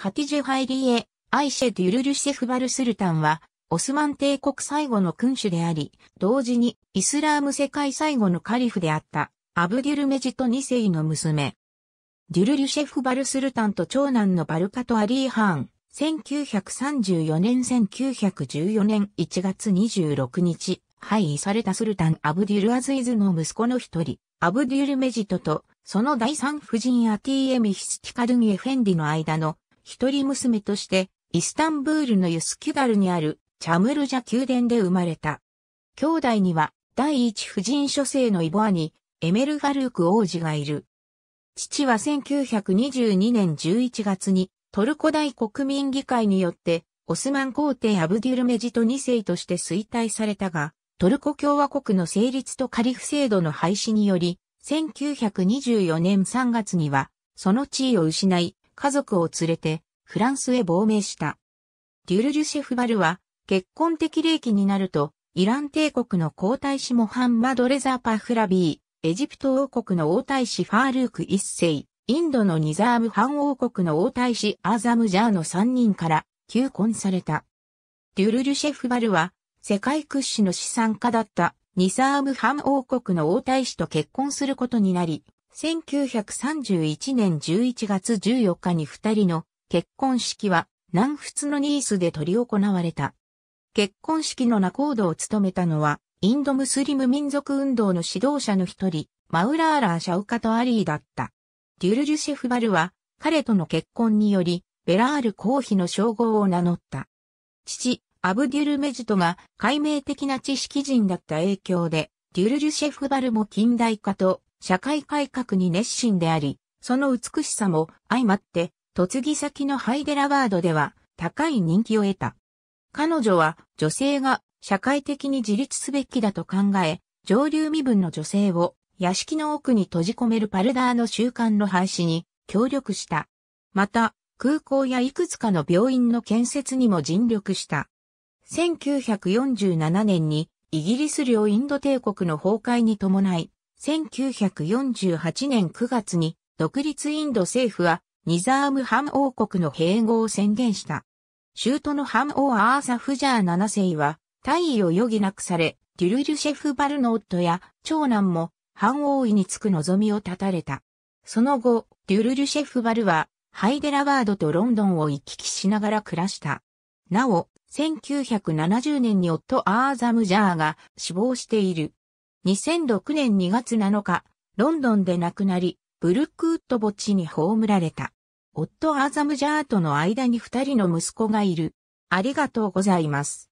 ハティジュ・ハイリエ、アイシェ・デュルリュシェフヴァル・スルタンは、オスマン帝国最後の君主であり、同時にイスラーム世界最後のカリフであった、アブデュルメジト2世の娘。デュルリュシェフヴァル・スルタンと長男のバルカト・アリー・ハーン、1934年1914年1月26日、廃位されたスルタン・アブデュル・アズイズの息子の一人、アブデュルメジトと、その第三夫人アティエミヒスティカドゥニエフェンディの間の一人娘として、イスタンブールのユスキュダルにあるチャムルジャ宮殿で生まれた。兄弟には、第一夫人諸生のイボアに、エメル・ファルーク王子がいる。父は1922年11月に、トルコ大国民議会によって、オスマン皇帝アブデュルメジト2世として衰退されたが、トルコ共和国の成立とカリフ制度の廃止により、1924年3月には、その地位を失い、家族を連れてフランスへ亡命した。デュルジュシェフバルは結婚的齢期になるとイラン帝国の皇太子モハンマド・レザー・パフラビー、エジプト王国の王太子ファールーク一世、インドのニザーム・ハン王国の王太子アザム・ジャーの3人から求婚された。デュルジュシェフバルは世界屈指の資産家だったニザーム・ハン王国の王太子と結婚することになり、1931年11月14日に二人の結婚式は南仏のニースで取り行われた。結婚式の仲人を務めたのは、インドムスリム民族運動の指導者の一人、マウラーラー・シャウカト・アリーだった。デュルジュシェフバルは、彼との結婚により、ベラール皇妃の称号を名乗った。父、アブデュルメジトが解明的な知識人だった影響で、デュルジュシェフバルも近代化と社会改革に熱心であり、その美しさも相まって、嫁ぎ先のハイデラバードでは高い人気を得た。彼女は女性が社会的に自立すべきだと考え、上流身分の女性を屋敷の奥に閉じ込めるパルダーの習慣の廃止に協力した。また、空港やいくつかの病院の建設にも尽力した。1947年にイギリス領インド帝国の崩壊に伴い、1948年9月に独立インド政府はニザーム・ハン王国の併合を宣言した。州都のハン王アーサフジャー7世は退位を余儀なくされ、デュルルシェフ・バルノートや長男もハン王位につく望みを絶たれた。その後、デュルルシェフ・バルはハイデラバードとロンドンを行き来しながら暮らした。なお、1970年に夫アーザム・ジャーが死亡している。2006年2月7日、ロンドンで亡くなり、ブルックウッド墓地に葬られた。夫アーザムジャーとの間に二人の息子がいる。ありがとうございます。